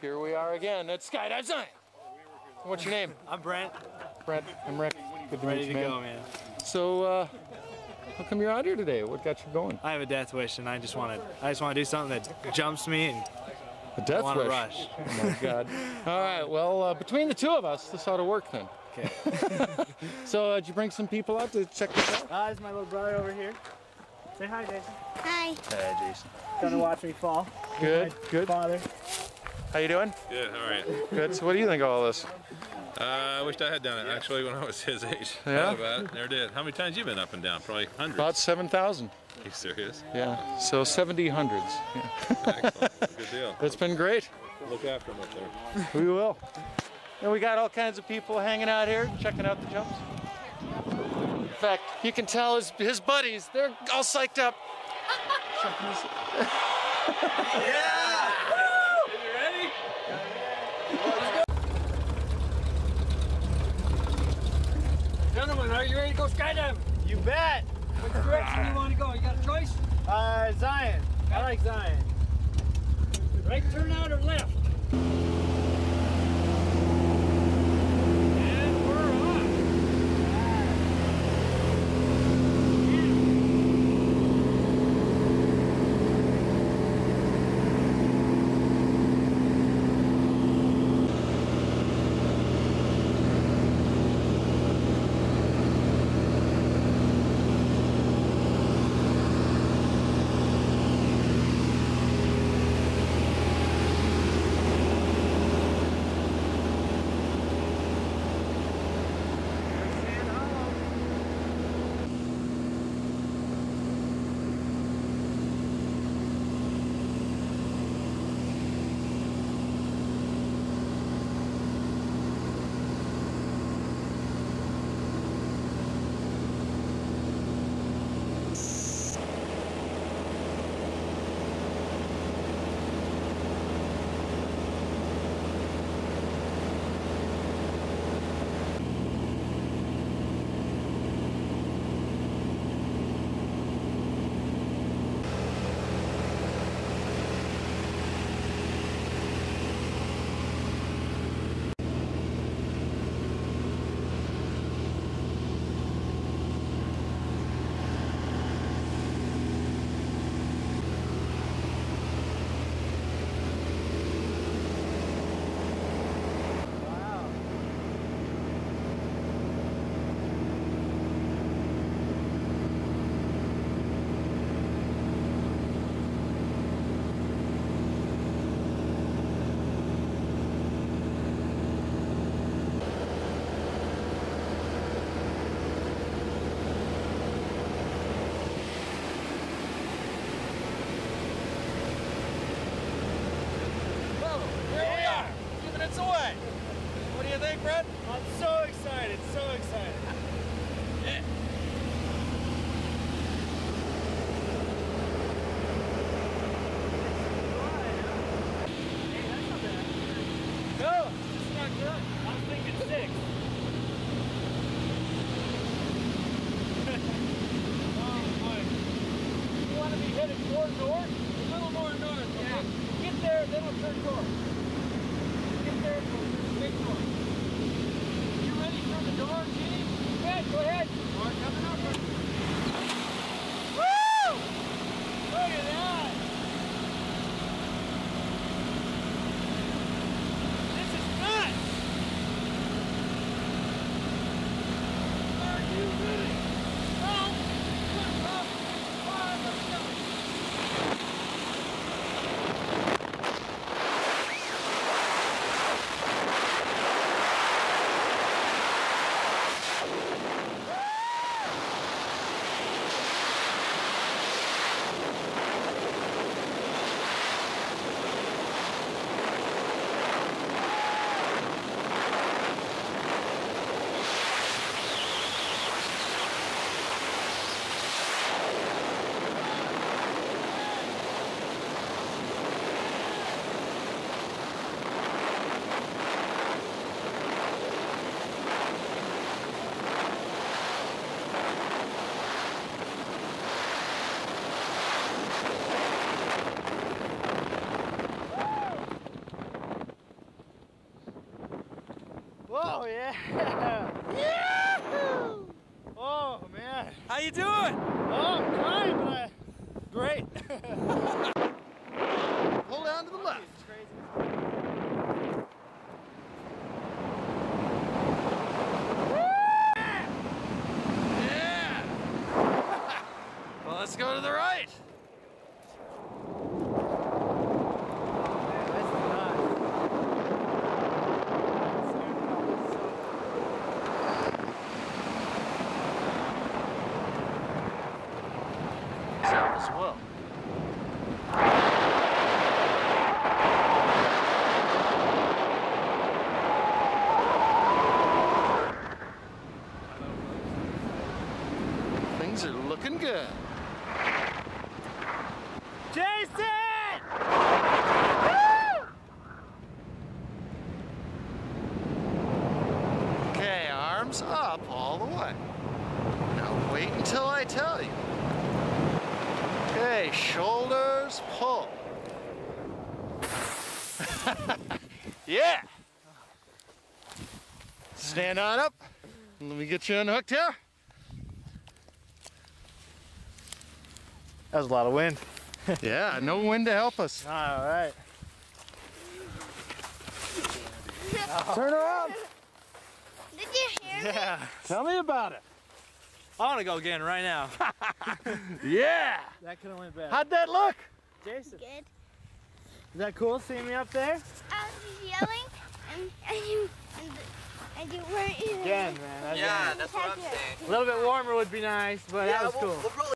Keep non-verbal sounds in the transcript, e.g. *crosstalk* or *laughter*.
Here we are again at Skydive Zion. What's your name? I'm Brent. Brent. I'm Rick. Good to Ready meet to you, man. go, man. So, uh, how come you're out here today? What got you going? I have a death wish, and I just want to. I just want to do something that jumps me, and A death want to wish. rush. Oh my God. *laughs* All right. Well, uh, between the two of us, this ought to work then. Okay. *laughs* So, uh, did you bring some people out to check this out? Ah, this is my little brother over here. Say hi, Jason. Hi. Hey, Jason. Gonna watch me fall. Good. Good. Father. How you doing? Good, all right. Good. So, what do you think of all this? Uh, I wished I had done it actually when I was his age. Yeah? About it, never did. How many times you been up and down? Probably hundreds. About seven thousand. Are you serious? Yeah. So 70 hundreds. Yeah. Excellent. Good deal. *laughs* It's been great. Look after him up there. We will. And we got all kinds of people hanging out here, checking out the jumps. In fact, you can tell his, his buddies, they're all psyched up. *laughs* Checking this- Gentlemen, are you ready to go skydiving? You bet. Which direction do you want to go? You got a choice? Uh, Zion. I like Zion. Right turn out or left? Minutes away. What do you think, Brett? I'm so excited. So excited. No, it's not good. I was thinking six. *laughs* oh boy. You want to be headed toward north? A little more north, okay? Get there, then we'll turn north. Get there, we'll turn straight north. You ready for the door, Gene? Yeah, go ahead. Door coming up. Woo! Look at that. This is nuts! Are you ready? No! Good luck! Fire, let's go! Oh yeah! yeah! *laughs* Oh man. How you doing? Oh, I'm trying, but I... great. *laughs* Pull down to the left. Yeah! *laughs* well, let's go to the right. As well. Things are looking good. Jason! Okay, arms up all the way. Now wait until I tell you. Okay, shoulders pull. *laughs* yeah. Stand on up. Let me get you unhooked here. That was a lot of wind. *laughs* yeah, no wind to help us. All right. Turn around. Did you hear me? Yeah. Tell me about it. I want to go again right now. *laughs* Yeah. That could have went better. How'd that look? Jason, Good. is that cool seeing me up there? I was yelling, and, and you and, and you weren't even. Again, man. yeah, that's what I'm saying. A little bit warmer would be nice, but that was cool. probably